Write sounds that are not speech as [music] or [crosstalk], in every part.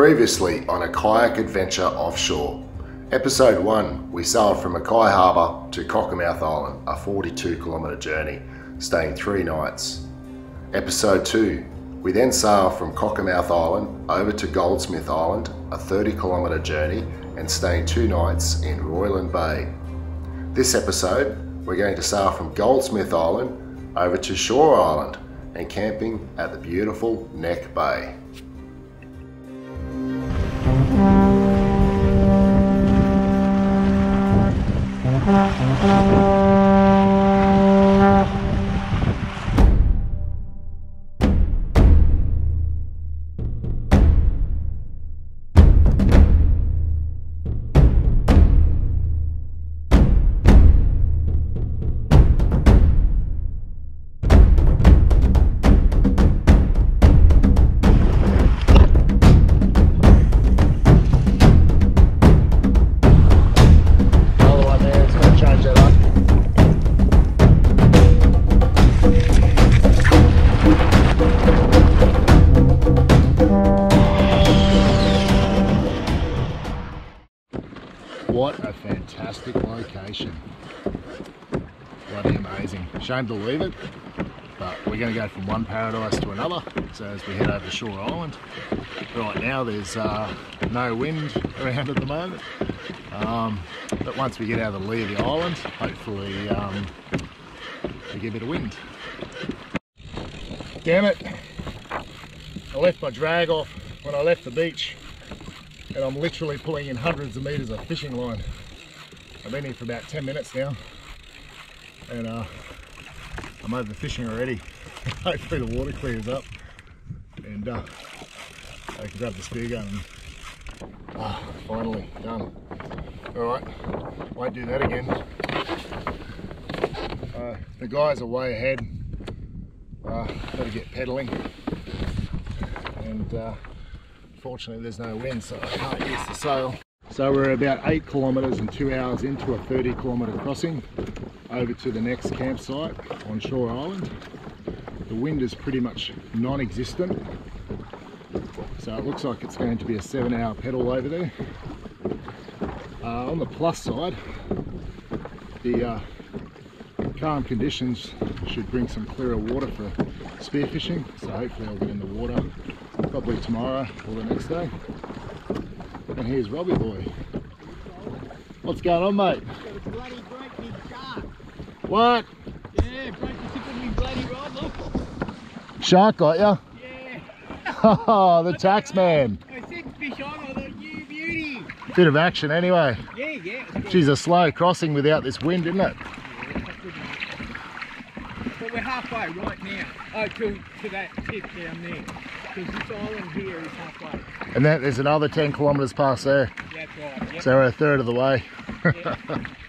Previously on a kayak adventure offshore. Episode 1 We sailed from Mackay Harbour to Cockermouth Island, a 42 kilometre journey, staying three nights. Episode 2 We then sailed from Cockermouth Island over to Goldsmith Island, a 30 kilometre journey, and staying two nights in Royland Bay. This episode we're going to sail from Goldsmith Island over to Shaw Island and camping at the beautiful Neck Bay. Shame to leave it, but we're going to go from one paradise to another. So as we head over to Shaw Island, right now there's uh, no wind around at the moment. Um, but once we get out of the lee of the island, hopefully um, we get a bit of wind. Damn it! I left my drag off when I left the beach and I'm literally pulling in hundreds of meters of fishing line. I've been here for about 10 minutes now and uh, I'm over fishing already. [laughs] hopefully the water clears up and uh, I can grab the spear gun and Ah, finally done. Alright, won't do that again. Uh, the guys are way ahead. Uh, gotta get pedaling. And uh, fortunately there's no wind so I can't use the sail. So we're about 8 kilometres and 2 hours into a 30 kilometre crossing over to the next campsite on Shaw Island. The wind is pretty much non-existent so it looks like it's going to be a seven hour pedal over there. Uh, on the plus side, the uh, calm conditions should bring some clearer water for spearfishing. So hopefully I'll get in the water probably tomorrow or the next day. Here's Robbie boy. What's going on mate? Bloody shark. What? Yeah, broke the tip of me bloody rod, look. Shark got ya? Yeah. Oh, [laughs] the tax man. I said fish on, I thought, you beauty. Bit of action anyway. Yeah, yeah. it was good. Geez, a slow crossing without this wind, isn't it? Yeah, that's good enough. But we're halfway right now. Oh, to, to that tip down there. Because here is halfway. And then there's another 10 kilometres past there. That's right. Yep. So we're a third of the way. [laughs]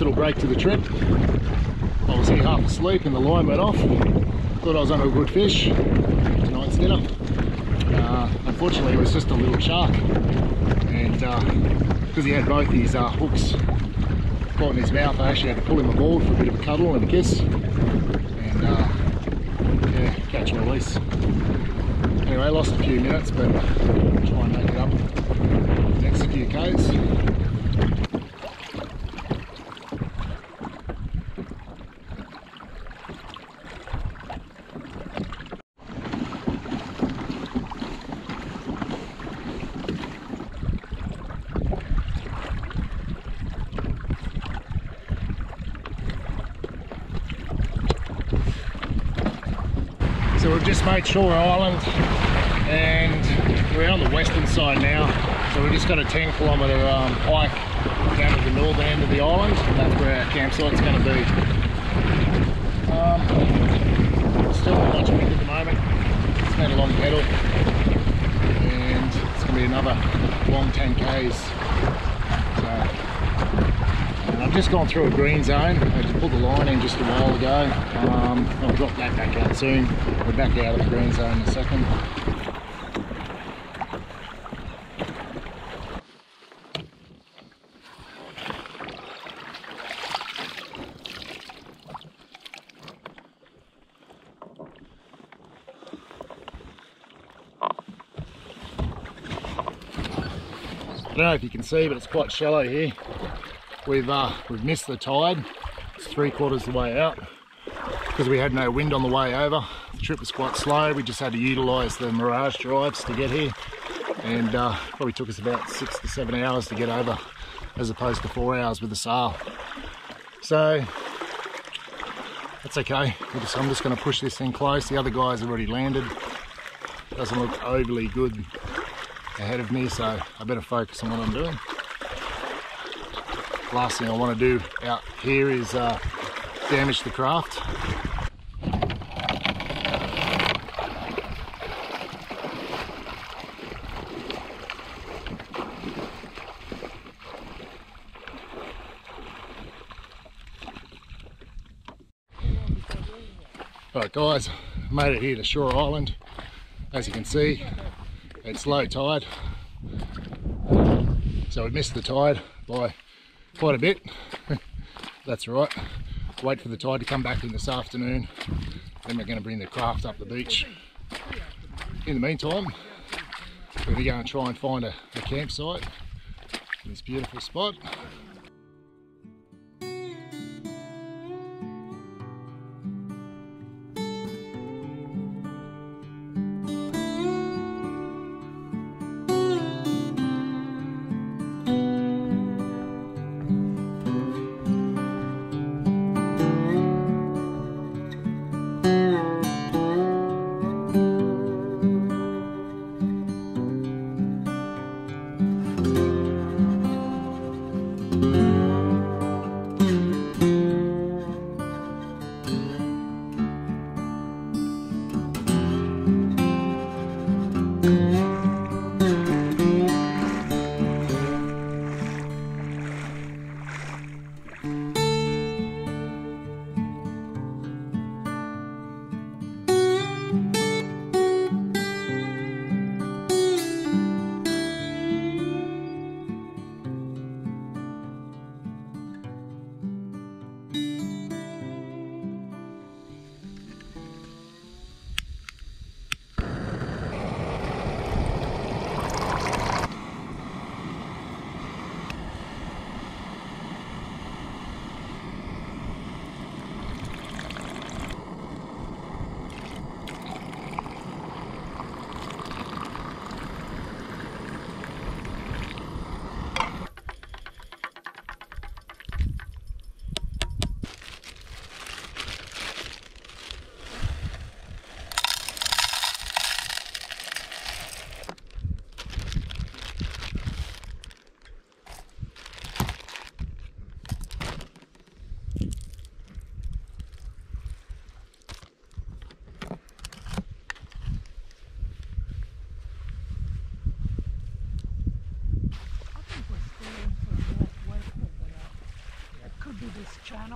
little break to the trip. I was here half asleep and the line went off. Thought I was on a good fish. Tonight's dinner. Uh, unfortunately, it was just a little shark, and because uh, he had both his uh, hooks caught in his mouth, I actually had to pull him aboard for a bit of a cuddle and a kiss, and uh, yeah, catch and release. Anyway, lost a few minutes, but try and make it up next few k's. Just made Shaw Island and we're on the western side now. So we've just got a 10 kilometre um, hike down to the northern end of the island and that's where our campsite's going to be. Um, still not much wind at the moment. It's been a long pedal and it's going to be another long 10 k's. I've just gone through a green zone. I just pulled the line in just a while ago. Um, I'll drop that back out soon. We're back out of the green zone in a second. I don't know if you can see, but it's quite shallow here. We've uh, we've missed the tide. It's three quarters of the way out because we had no wind on the way over. The trip was quite slow. We just had to utilise the Mirage drives to get here, and uh, probably took us about six to seven hours to get over, as opposed to four hours with the sail. So that's okay. Just, I'm just going to push this thing close. The other guys have already landed. Doesn't look overly good ahead of me, so I better focus on what I'm doing last thing I want to do out here is uh, damage the craft. Right guys, made it here to Shaw Island. As you can see, it's low tide. So we missed the tide by quite a bit. [laughs] That's right. Wait for the tide to come back in this afternoon. Then we're going to bring the craft up the beach. In the meantime, we're going to go and try and find a, a campsite in this beautiful spot.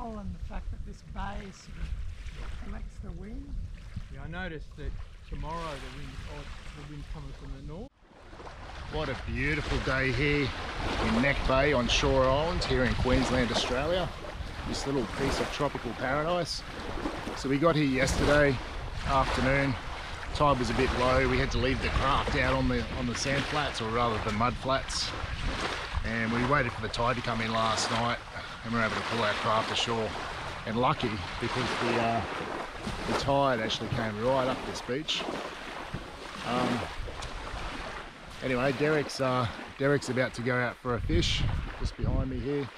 Channel and the fact that this bay sort of collects the wind. Yeah, I noticed that tomorrow the wind, oh, the wind coming from the north. What a beautiful day here in Neck Bay on Shaw Island here in Queensland, Australia. This little piece of tropical paradise. So we got here yesterday afternoon. Tide was a bit low. We had to leave the craft out on the on the sand flats, or rather the mud flats. And we waited for the tide to come in last night, and we're able to pull our craft ashore. And lucky because the uh, the tide actually came right up this beach. Um, Anyway, Derek's uh, Derek's about to go out for a fish just behind me here.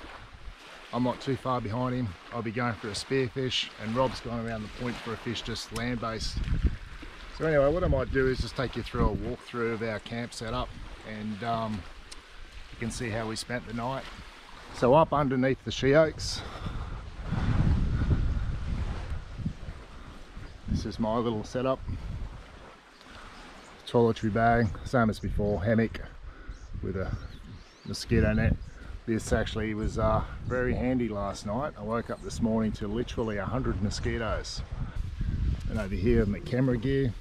I'm not too far behind him. I'll be going for a spearfish and Rob's going around the point for a fish just land-based. So anyway, what I might do is just take you through a walkthrough of our camp setup and um, you can see how we spent the night. So up underneath the she oaks, this is my little setup toiletry bag, same as before, hammock with a mosquito net. This actually was uh, very handy last night. I woke up this morning to literally 100 mosquitoes. And over here, my camera gear.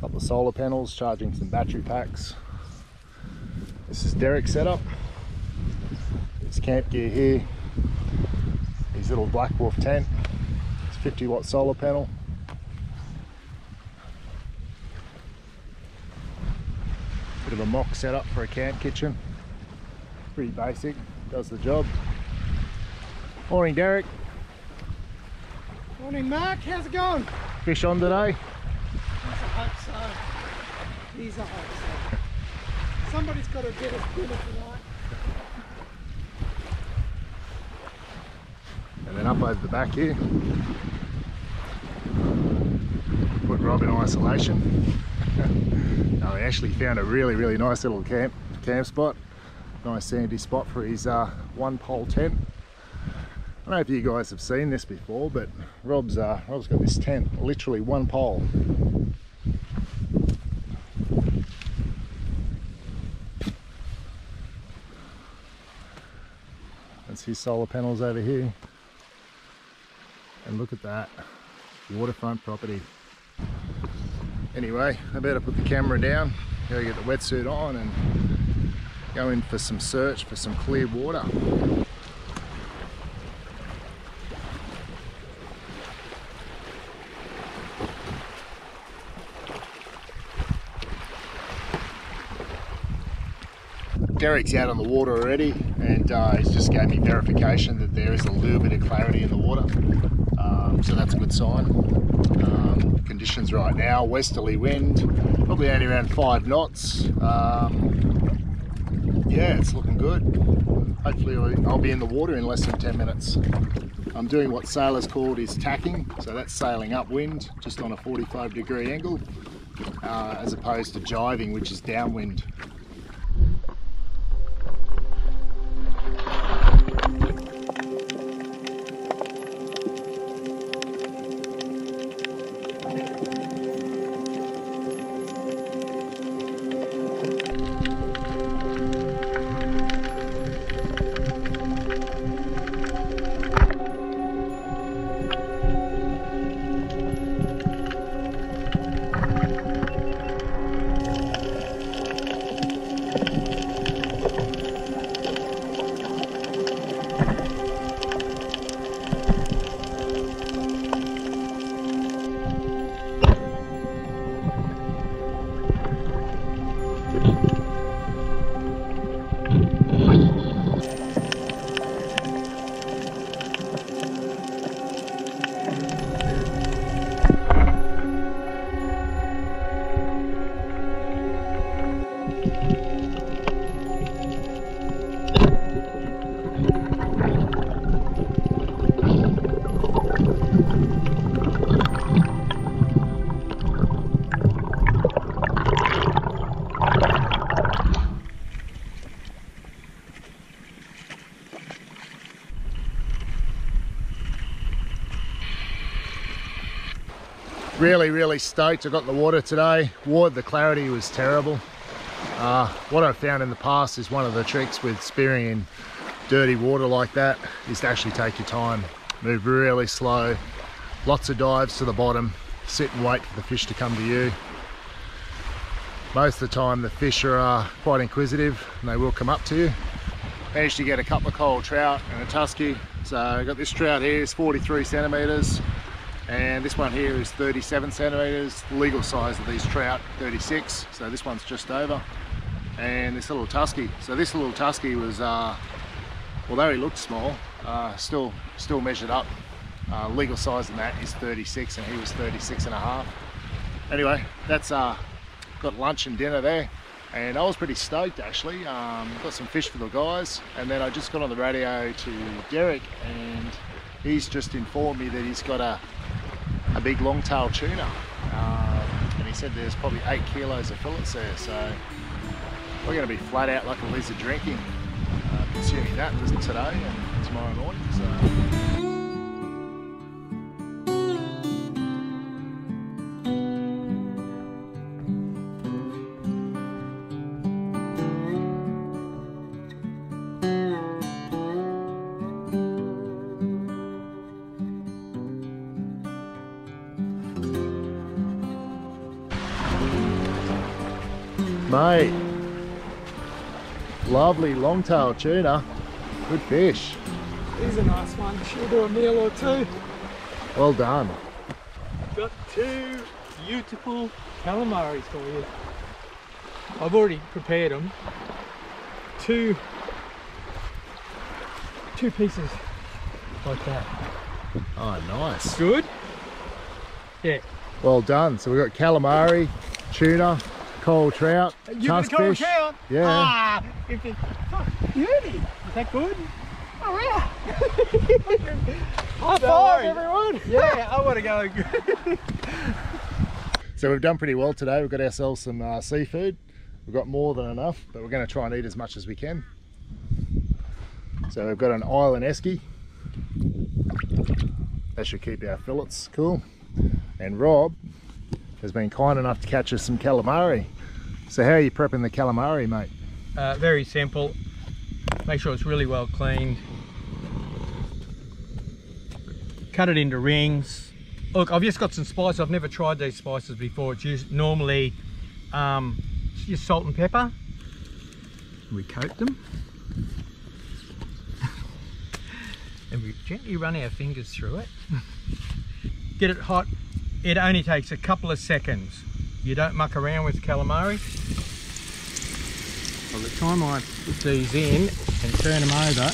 Couple of solar panels, charging some battery packs. This is Derek's setup. His camp gear here. His little Black Wolf tent. It's 50 watt solar panel. Bit of a mock setup for a camp kitchen. Pretty basic, does the job. Morning Derek, Morning, Mark. How's it going? fish on today? A hope so. He's a hope so. Somebody's got to get us dinner tonight. And then up over the back here. Put Rob in isolation. [laughs] no, we actually found a really, really nice little camp camp spot. Nice sandy spot for his uh, one pole tent. I don't know if you guys have seen this before, but Rob's uh, Rob's got this tent, literally one pole. His solar panels over here. And look at that, waterfront property. Anyway, I better put the camera down, go get the wetsuit on and go in for some search for some clear water. Derek's out on the water already and uh, he's just gave me verification that there is a little bit of clarity in the water. Um, so that's a good sign. Um, conditions right now, westerly wind, probably only around five knots. Um, yeah, it's looking good. Hopefully I'll- be in the water in less than 10 minutes. I'm doing what sailors called is tacking, so that's sailing upwind, just on a 45 degree angle, uh, as opposed to jiving, which is downwind. Really stoked i got the water today water the clarity was terrible uh, what i've found in the past is one of the tricks with spearing in dirty water like that is to actually take your time. Move really slow, lots of dives to the bottom, sit and wait for the fish to come to you. Most of the time the fish are uh, quite inquisitive and they will come up to you. Managed to get a couple of coral trout and a tusky. So I got this trout here, it's 43 centimetres and this one here is 37 centimetres. Legal size of these trout 36, so this one's just over. And this little tusky. So this little tusky was, uh, although he looked small, uh, still still measured up. Uh, legal size in that is 36 and he was 36 and a half. Anyway, that's uh, got lunch and dinner there and I was pretty stoked actually. Um, got some fish for the guys and then I just got on the radio to Derek and he's just informed me that he's got a big long-tailed tuna uh, and he said there's probably eight kilos of fillets there so we're going to be flat out like a lizard drinking uh, consuming that today and tomorrow morning so. Lovely long-tail tuna, good fish. He's a nice one. She'll do a meal or two. Well done. Got two beautiful calamaris for you. I've already prepared them. Two, two pieces like that. Oh, nice. Good? Yeah. Well done. So we've got calamari, tuna, coral trout, You got a fish. trout? Yeah. Ah, if it, oh, beauty. Is that good? Oh yeah. [laughs] High five, everyone. Yeah, [laughs] I want to go. [laughs] So we've done pretty well today. We've got ourselves some uh, seafood. We've got more than enough, but we're going to try and eat as much as we can. So we've got an island esky. That should keep our fillets cool. And Rob has been kind enough to catch us some calamari. So how are you prepping the calamari, mate? Uh, very simple. Make sure it's really well cleaned. Cut it into rings. Look, I've just got some spices. I've never tried these spices before. It's used normally um, just salt and pepper. We coat them. [laughs] and we gently run our fingers through it. [laughs] Get it hot. It only takes a couple of seconds. You don't muck around with calamari. By the time I put these in and turn them over,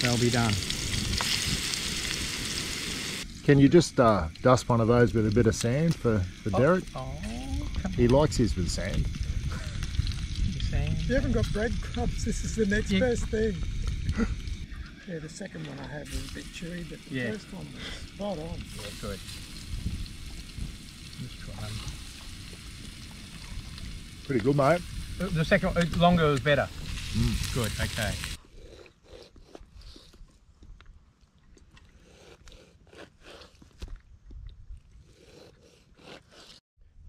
they'll be done. Can you just uh, dust one of those with a bit of sand for, for Derek? Oh, come He likes his with sand. on, Sam. If you haven't got breadcrumbs, this is the next Yeah. best thing. yeah, the second one I had was a bit chewy, but the Yeah. first one was spot on. Yeah, good. Let's try 'em. Pretty good, mate. The- The second uh, longer was better. Good, okay.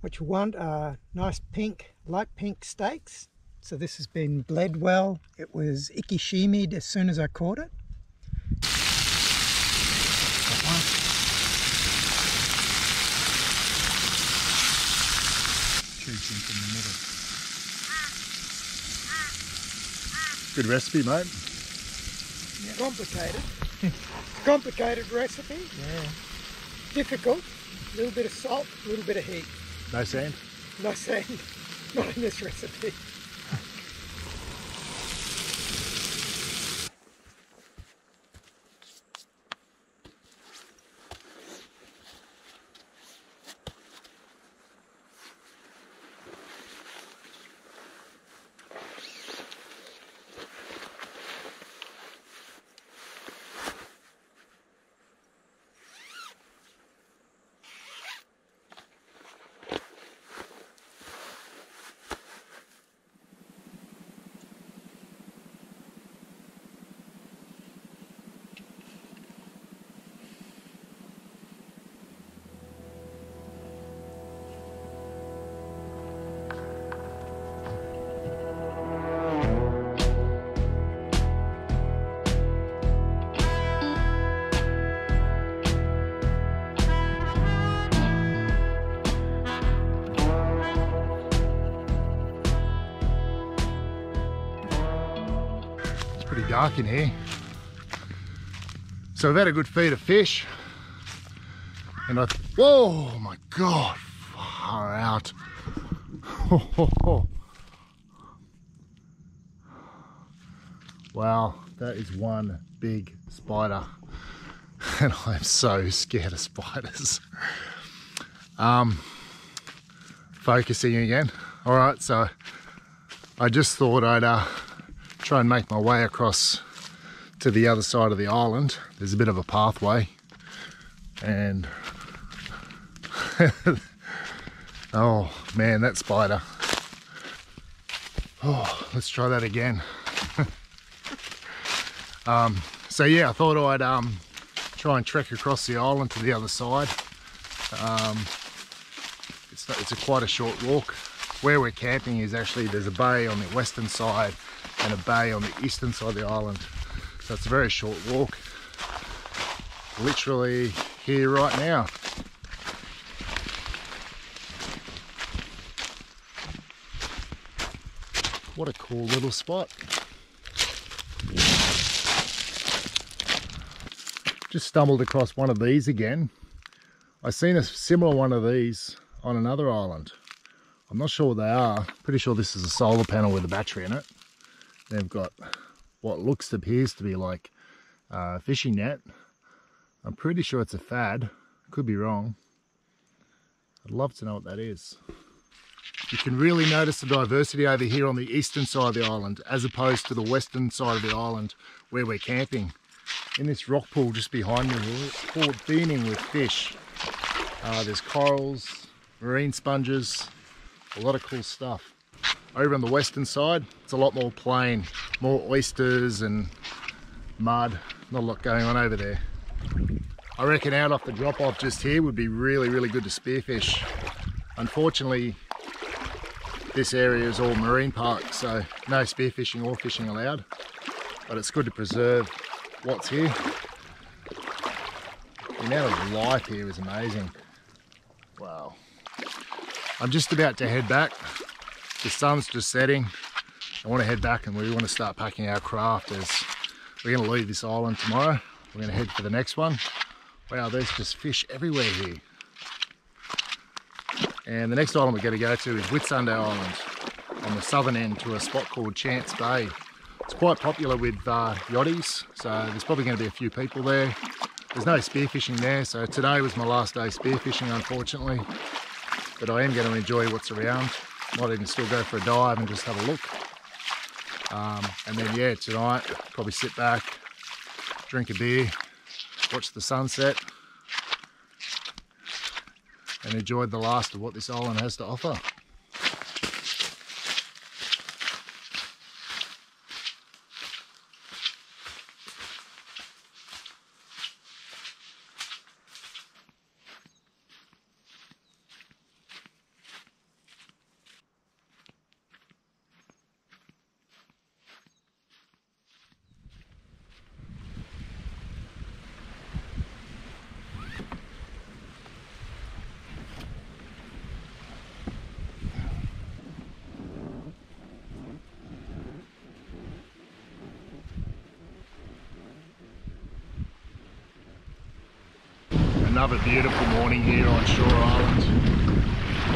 What you want are nice pink, light pink steaks. So this has been bled well. It was ikejime'd as soon as I caught it. That one. Choose things in the middle. Good recipe, mate. Complicated. [laughs] Complicated recipe. Yeah. Difficult. A little bit of salt, a little bit of heat. No sand? No sand. [laughs] Not in this recipe. Dark in here. So we've had a good feed of fish. And I, whoa, my God, far out. [laughs] wow, that is one big spider. [laughs] And I'm so scared of spiders. [laughs] Um, focusing again. All right, so I just thought I'd uh, try and make my way across to the other side of the island. There's a bit of a pathway and [laughs] oh man, that spider. Oh, let's try that again. [laughs] um, so yeah, I thought I'd um, try and trek across the island to the other side. Um, it's, it's a quite a short walk. Where we're camping is actually, there's a bay on the western side and a bay on the eastern side of the island. So it's a very short walk. Literally here right now. What a cool little spot. Just stumbled across one of these again. I've seen a similar one of these on another island. I'm not sure what they are. Pretty sure this is a solar panel with a battery in it. They've got what looks appears to be like a fishing net. I'm pretty sure it's a fad. Could be wrong. I'd love to know what that is. You can really notice the diversity over here on the eastern side of the island as opposed to the western side of the island where we're camping. In this rock pool just behind me, we're beaming with fish. Uh, there's corals, marine sponges, a lot of cool stuff. Over on the western side, it's a lot more plain, more oysters and mud. Not a lot going on over there. I reckon out off the drop off just here would be really, really good to spearfish. Unfortunately, this area is all marine park, so no spearfishing or fishing allowed. But it's good to preserve what's here. The amount of life here is amazing. Wow. I'm just about to head back. The sun's just setting. I want to head back and we want to start packing our craft as we're going to leave this island tomorrow. We're going to head for the next one. Wow, there's just fish everywhere here. And the next island we're going to go to is Whitsunday Island on the southern end to a spot called Chance Bay. It's quite popular with uh, yachties, so there's probably going to be a few people there. There's no spearfishing there, so today was my last day spearfishing, unfortunately. But I am going to enjoy what's around. Might even still go for a dive and just have a look. Um, and then, yeah, tonight, probably sit back, drink a beer, watch the sunset, and enjoy the last of what this island has to offer. Another beautiful morning here on Shaw Island.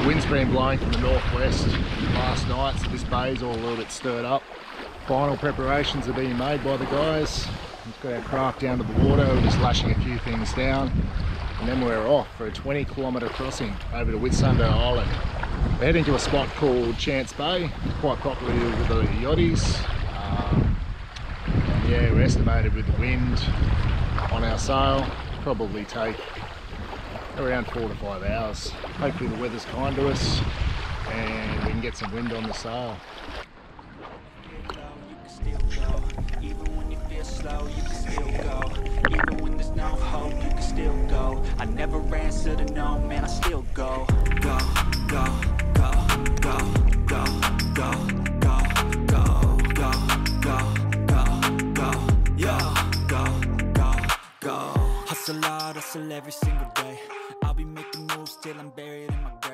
The wind's been blowing from the northwest last night, so this bay's all a little bit stirred up. Final preparations are being made by the guys. We've got our craft down to the water, we're just lashing a few things down, and then we're off for a 20 kilometre crossing over to Whitsunday Island. We're heading to a spot called Chance Bay, quite popular with the yachties. Um, yeah, we're estimated with the wind on our sail, probably take around four to five hours. Hopefully the weather's kind to us and we can get some wind on the sail. Go, go, go, go, go, go, go, hustle every single day. I'll be making moves till I'm buried in my grave.